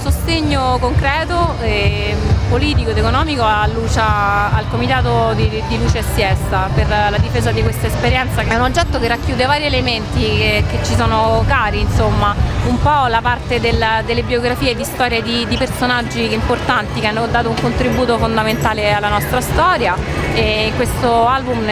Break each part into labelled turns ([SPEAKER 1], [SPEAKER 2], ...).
[SPEAKER 1] sostegno concreto, eh, politico ed economico Lucia, al comitato di, di, Luce e Siesta per la difesa di questa esperienza. È un oggetto che racchiude vari elementi che, che ci sono cari, insomma, un po' la parte del, delle biografie di storie di, di, personaggi importanti che hanno dato un contributo fondamentale alla nostra storia e in questo album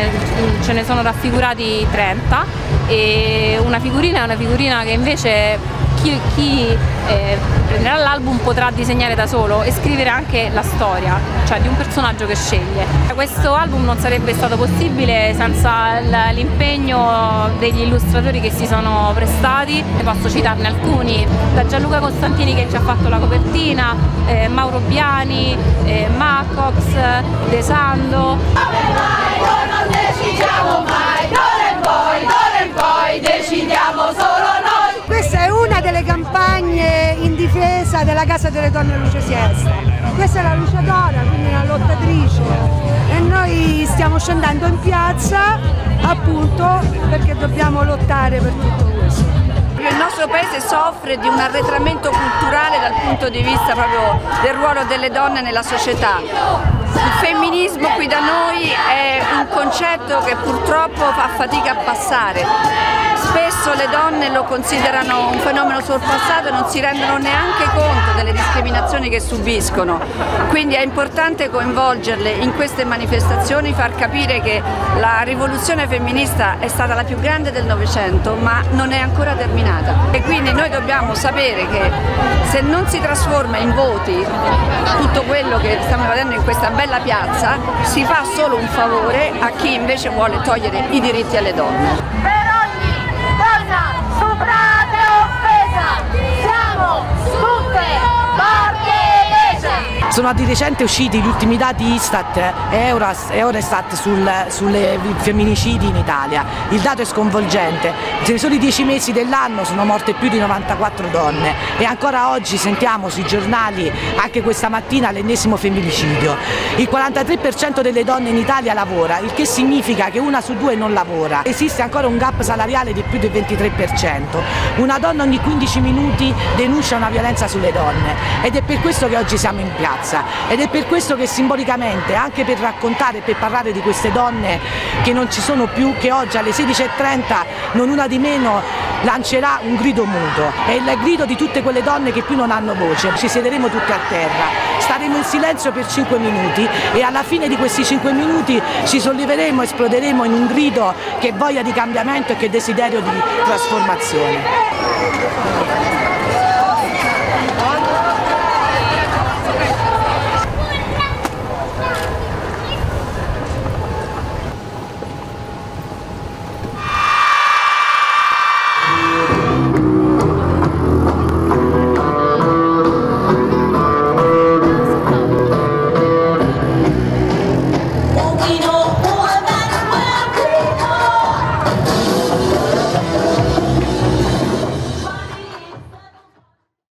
[SPEAKER 1] ce ne sono raffigurati 30 e una figurina è una figurina che invece chi, chi eh, prenderà l'album potrà disegnare da solo e scrivere anche la storia, cioè di un personaggio che sceglie. Questo album non sarebbe stato possibile senza l'impegno degli illustratori che si sono prestati, posso citarne alcuni, da Gianluca Costantini che ci ha fatto la copertina, eh, Mauro Biani, eh, Macox, De Sando.
[SPEAKER 2] Campagne in difesa della Casa delle Donne Luce Siesta. Questa è la luciatora, quindi una lottatrice e noi stiamo scendendo in piazza appunto perché dobbiamo lottare per tutto questo.
[SPEAKER 3] Il nostro paese soffre di un arretramento culturale dal punto di vista proprio del ruolo delle donne nella società. Il femminismo qui da noi concetto che purtroppo fa fatica a passare spesso le donne lo considerano un fenomeno sorpassato e non si rendono neanche conto delle discriminazioni che subiscono. Quindi è importante coinvolgerle in queste manifestazioni, far capire che la rivoluzione femminista è stata la più grande del Novecento ma non è ancora terminata e quindi noi dobbiamo sapere che se non si trasforma in voti tutto quello che stiamo vedendo in questa bella piazza si fa solo un favore a chi invece vuole togliere i diritti alle donne.
[SPEAKER 4] Sono di recente usciti gli ultimi dati Istat e Eurostat sul, sulle femminicidi in Italia. Il dato è sconvolgente. Nei soli dieci mesi dell'anno sono morte più di 94 donne e ancora oggi sentiamo sui giornali, anche questa mattina, l'ennesimo femminicidio. Il 43% delle donne in Italia lavora, il che significa che una su due non lavora. Esiste ancora un gap salariale di più del 23%. Una donna ogni 15 minuti denuncia una violenza sulle donne ed è per questo che oggi siamo in piazza piazza ed è per questo che simbolicamente, anche per raccontare e per parlare di queste donne che non ci sono più, che oggi alle 16.30 non una di meno lancerà un grido muto, è il grido di tutte quelle donne che più non hanno voce, ci siederemo tutte a terra, staremo in silenzio per 5 minuti e alla fine di questi 5 minuti ci solleveremo, esploderemo in un grido che voglia di cambiamento e che desiderio di trasformazione.